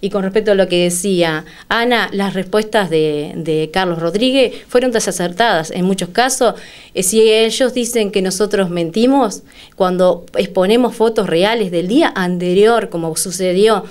Y con respecto a lo que decía Ana, las respuestas de, Carlos Rodríguez fueron desacertadas. En muchos casos, eh, si ellos dicen que nosotros mentimos, cuando exponemos fotos reales del día anterior, como sucedió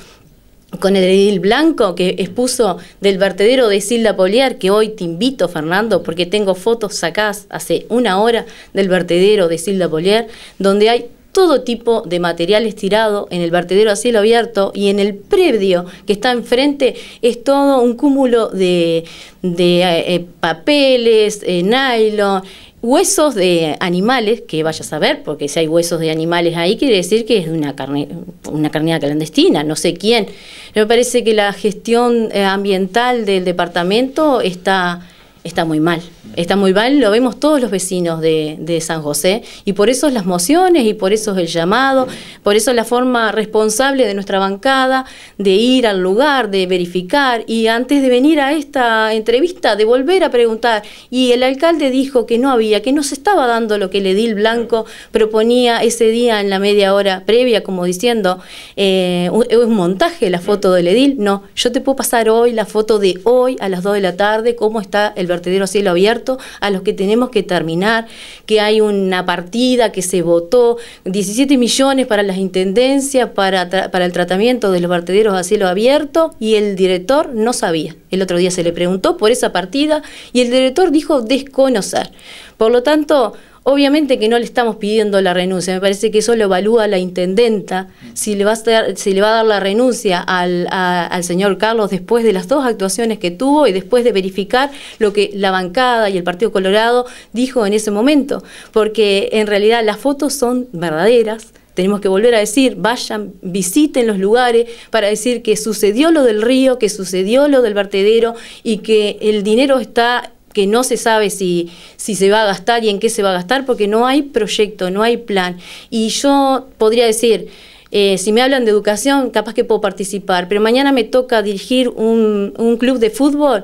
con el edil blanco que expuso del vertedero de Silda Poliar, que hoy te invito, Fernando, porque tengo fotos sacadas hace una hora del vertedero de Silda Poliar, donde hay todo tipo de material estirado en el vertedero a cielo abierto y en el predio que está enfrente es todo un cúmulo de, de eh, eh, papeles, eh, nylon, huesos de animales, que vaya a saber, porque si hay huesos de animales ahí, quiere decir que es una, carne, una carnera clandestina, no sé quién. Me parece que la gestión ambiental del departamento está está muy mal. Está muy mal, lo vemos todos los vecinos de, San José y por eso las mociones y por eso es el llamado, por eso la forma responsable de nuestra bancada de ir al lugar, de verificar y antes de venir a esta entrevista de volver a preguntar. Y el alcalde dijo que no había, que no se estaba dando lo que el edil Blanco proponía ese día en la media hora previa, como diciendo, eh, es un montaje la foto del edil. No, yo te puedo pasar hoy la foto de hoy a las 2 de la tarde, cómo está el vertedero a cielo abierto, a los que tenemos que terminar, que hay una partida que se votó, 17 millones para las intendencias, para, para el tratamiento de los vertederos a cielo abierto, y el director no sabía. El otro día se le preguntó por esa partida y el director dijo desconocer. Por lo tanto, Obviamente que no le estamos pidiendo la renuncia, me parece que eso lo evalúa la intendenta, si le va a dar, si le va a dar la renuncia al, al señor Carlos después de las dos actuaciones que tuvo y después de verificar lo que la bancada y el Partido Colorado dijo en ese momento, porque en realidad las fotos son verdaderas, tenemos que volver a decir, vayan, visiten los lugares para decir que sucedió lo del río, que sucedió lo del vertedero y que el dinero está que no se sabe si, si se va a gastar y en qué se va a gastar, porque no hay proyecto, no hay plan. Y yo podría decir, eh, si me hablan de educación, capaz que puedo participar, pero mañana me toca dirigir un, un club de fútbol,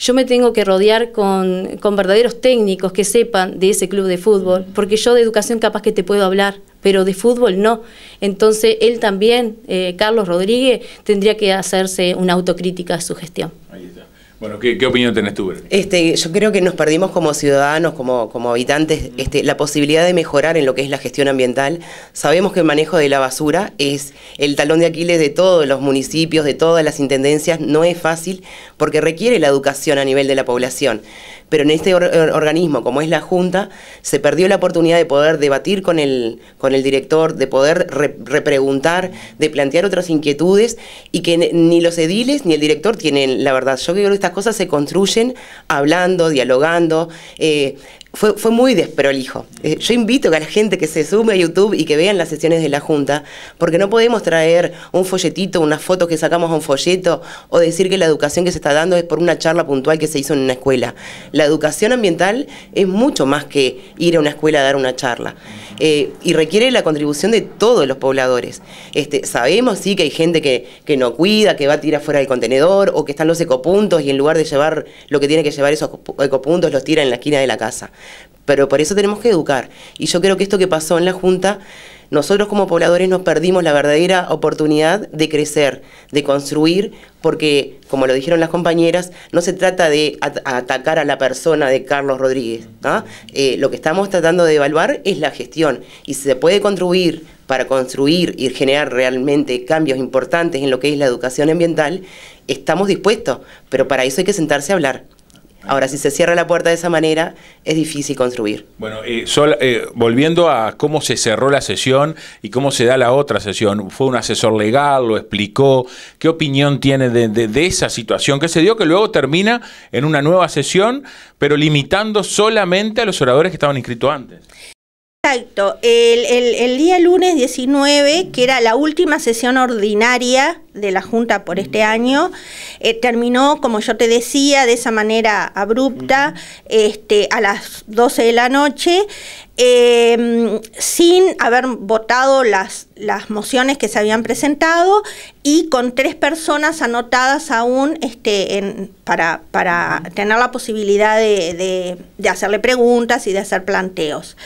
yo me tengo que rodear con, con, verdaderos técnicos que sepan de ese club de fútbol, porque yo de educación capaz que te puedo hablar, pero de fútbol no. Entonces él también, eh, Carlos Rodríguez, tendría que hacerse una autocrítica de su gestión. Bueno, ¿qué, opinión tenés tú, Este, yo creo que nos perdimos como ciudadanos, como, como habitantes, este, la posibilidad de mejorar en lo que es la gestión ambiental. Sabemos que el manejo de la basura es el talón de Aquiles de todos los municipios, de todas las intendencias. No es fácil porque requiere la educación a nivel de la población pero en este organismo, como es la Junta, se perdió la oportunidad de poder debatir con el, con el director, de poder repreguntar, de plantear otras inquietudes y que ni los ediles ni el director tienen la verdad. Yo creo que cosas se construyen hablando, dialogando. Eh, fue, fue muy desprolijo. Eh, yo invito a la gente que se sume a YouTube y que vean las sesiones de la Junta, porque no podemos traer un folletito, una foto que sacamos a un folleto, o decir que la educación que se está dando es por una charla puntual que se hizo en una escuela. La educación ambiental es mucho más que ir a una escuela a dar una charla. Eh, y requiere la contribución de todos los pobladores. Este, sabemos sí que hay gente que, que no cuida, que va a tirar fuera del contenedor, o que están los ecopuntos y en lugar de llevar lo que tiene que llevar esos ecopuntos, los tira en la esquina de la casa. Pero por eso tenemos que educar. Y yo creo que esto que pasó en la Junta, nosotros como pobladores nos perdimos la verdadera oportunidad de crecer, de construir, porque, como lo dijeron las compañeras, no se trata de atacar a la persona de Carlos Rodríguez. Eh, lo que estamos tratando de evaluar es la gestión. Y si se puede contribuir para construir y generar realmente cambios importantes en lo que es la educación ambiental, estamos dispuestos, pero para eso hay que sentarse a hablar. Ahora, si se cierra la puerta de esa manera, es difícil construir. Bueno, eh, eh, volviendo a cómo se cerró la sesión y cómo se da la otra sesión, ¿fue un asesor legal? ¿Lo explicó? ¿Qué opinión tiene de, esa situación que se dio, que luego termina en una nueva sesión, pero limitando solamente a los oradores que estaban inscritos antes? Exacto. El, el, día lunes 19, que era la última sesión ordinaria de la Junta por este año, eh, terminó, como yo te decía, de esa manera abrupta, este, a las 12 de la noche, em, sin haber votado las, las mociones que se habían presentado y con tres personas anotadas aún este, en, para, para tener la posibilidad de, de hacerle preguntas y de hacer planteos.